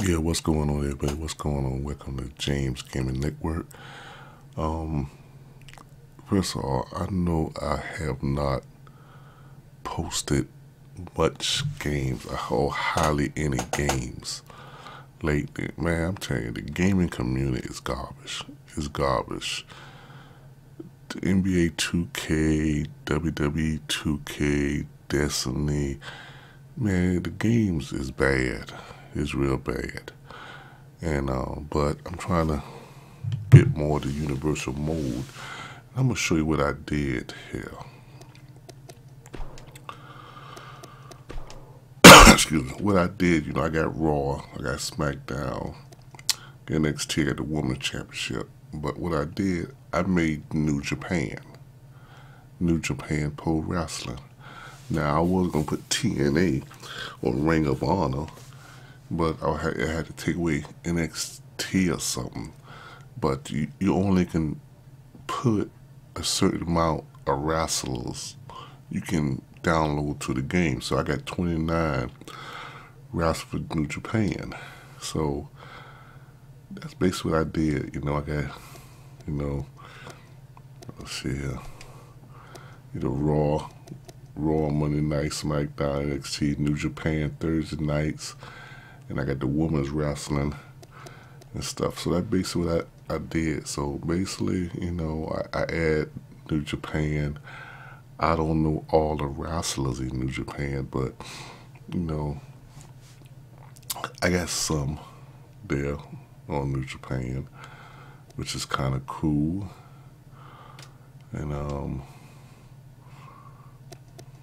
Yeah, what's going on, everybody? What's going on? Welcome to James Gaming Network. Um, first of all, I know I have not posted much games or hardly any games lately. Man, I'm telling you, the gaming community is garbage. It's garbage. The NBA 2K, WWE 2K, Destiny, man, the games is bad is real bad. And uh, but I'm trying to get more the universal mode. I'm gonna show you what I did here. Excuse me. What I did, you know, I got Raw, I got SmackDown, NXT, got the Women's Championship. But what I did, I made New Japan. New Japan Pro Wrestling. Now I was gonna put TNA or Ring of Honor but I had, I had to take away NXT or something. But you, you only can put a certain amount of wrestlers you can download to the game. So I got 29 wrestlers for New Japan. So that's basically what I did. You know, I got, you know, let's see here. You know, Raw, Raw Monday Night, SmackDown, NXT, New Japan Thursday nights and I got the women's wrestling and stuff. So that basically what I, I did. So basically, you know, I, I add New Japan. I don't know all the wrestlers in New Japan, but you know, I got some there on New Japan, which is kind of cool. And um,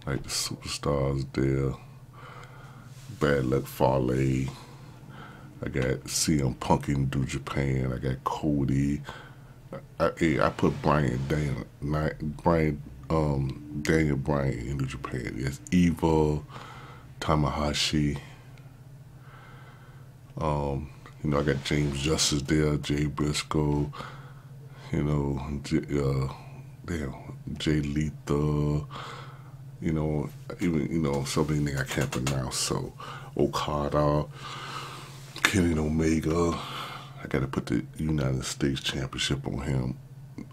like the superstars there. Bad Luck Fale. I got CM Punk in New Japan. I got Cody. I, I, I put Brian Daniel, Brian um, Daniel Bryan in New Japan. Yes, Eva, Tanahashi. Um, you know, I got James Justice there, Jay Briscoe. You know, J, uh, damn, Jay Lethal you know, even, you know, so many I can't pronounce. So, Okada, Kenny Omega, I got to put the United States Championship on him.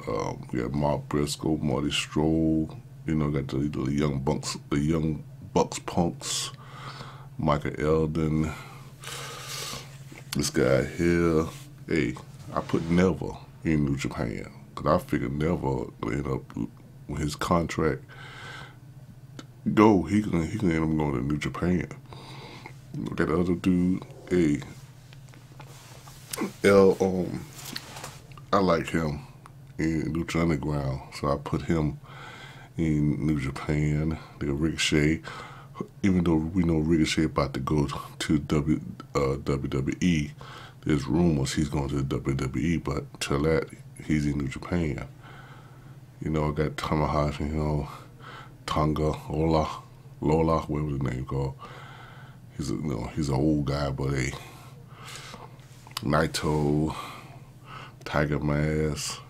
Um, we got Mark Briscoe, Marty Scurll, you know, got the, the young bucks, the young Bucks Punks, Michael Elgin, this guy here. Hey, I put Neville in New Japan because I figured Neville end up with his contract go, he can he can end up going to New Japan. That other dude, a L um I like him in Lucha Underground, so I put him in New Japan. The Ricochet, even though we know Ricochet about to go to W uh, WWE, there's rumors he's going to the WWE, but till that he's in New Japan. You know, I got Tanahashi, you know. Tonga, Ola, Lola, whatever the name called. He's a, you know, he's an old guy, but a Naito, Tiger Mask.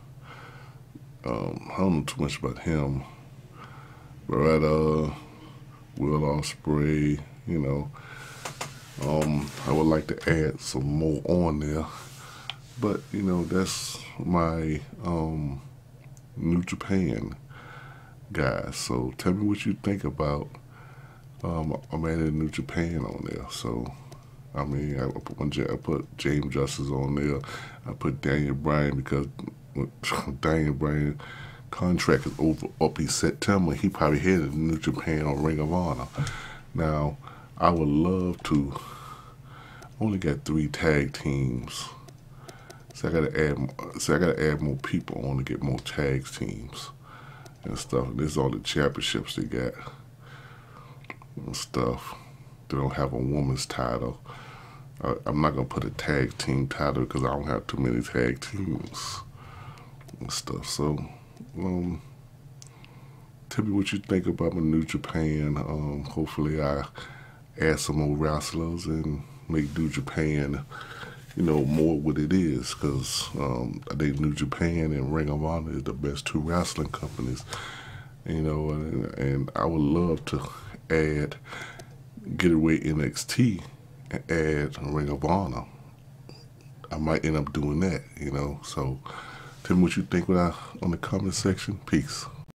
Um, I don't know too much about him. Beretta, Will Ospreay, you know. Um, I would like to add some more on there. But, you know, that's my um, New Japan guys. So tell me what you think about um, I'm adding New Japan on there. So I mean, I put, one, I put James Justice on there. I put Daniel Bryan because Daniel Bryan contract is over up in September. He probably headed to New Japan on Ring of Honor. Now, I would love to. Only got three tag teams, so I gotta add. So I gotta add more people on to get more tag teams and stuff. This is all the championships they got and stuff. They don't have a woman's title. I, I'm not gonna put a tag team title because I don't have too many tag teams and stuff. So, um, tell me what you think about my New Japan. Um, hopefully, I add some more wrestlers and make New Japan you know, more what it is because um, I think New Japan and Ring of Honor is the best two wrestling companies, you know, and, and I would love to add Getaway NXT and add Ring of Honor. I might end up doing that, you know. So tell me what you think on the comment section. Peace.